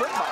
football.